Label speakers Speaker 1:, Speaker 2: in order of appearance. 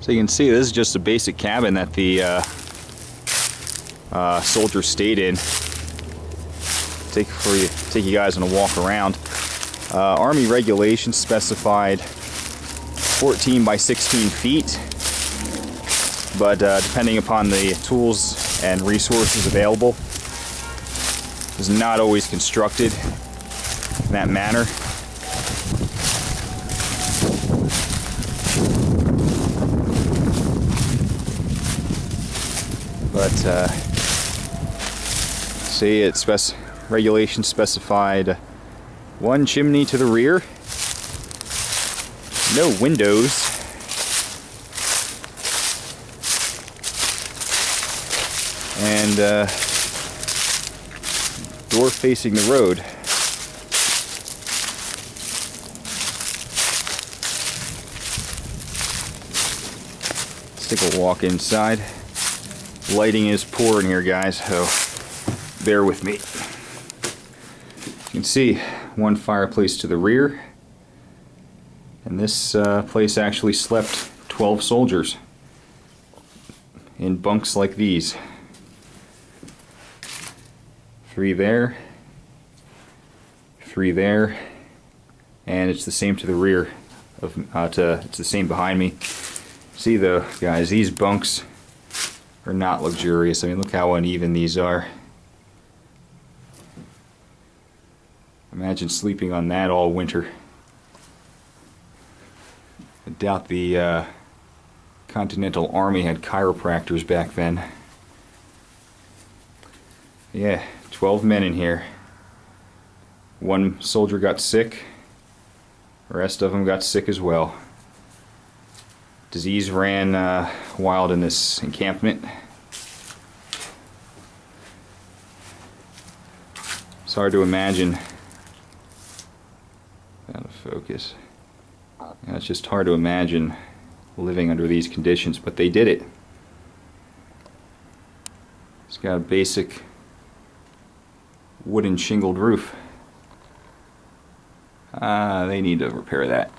Speaker 1: So you can see this is just a basic cabin that the uh, uh, soldiers stayed in. Take for you, take you guys on a walk around. Uh, Army regulations specified 14 by 16 feet, but uh, depending upon the tools and resources available, is not always constructed in that manner. But uh, see, it spec regulation specified one chimney to the rear, no windows. And uh, door facing the road. Let's take a walk inside. Lighting is poor in here, guys, so bear with me. You can see one fireplace to the rear, and this uh, place actually slept 12 soldiers in bunks like these. Three there, three there, and it's the same to the rear of uh, to it's the same behind me. See though, guys, these bunks are not luxurious. I mean, look how uneven these are. Imagine sleeping on that all winter. I doubt the uh, Continental Army had chiropractors back then. Yeah, 12 men in here. One soldier got sick. The rest of them got sick as well. Disease ran uh, wild in this encampment. It's hard to imagine. Out of focus. It's just hard to imagine living under these conditions, but they did it. It's got a basic wooden shingled roof. Ah, uh, they need to repair that.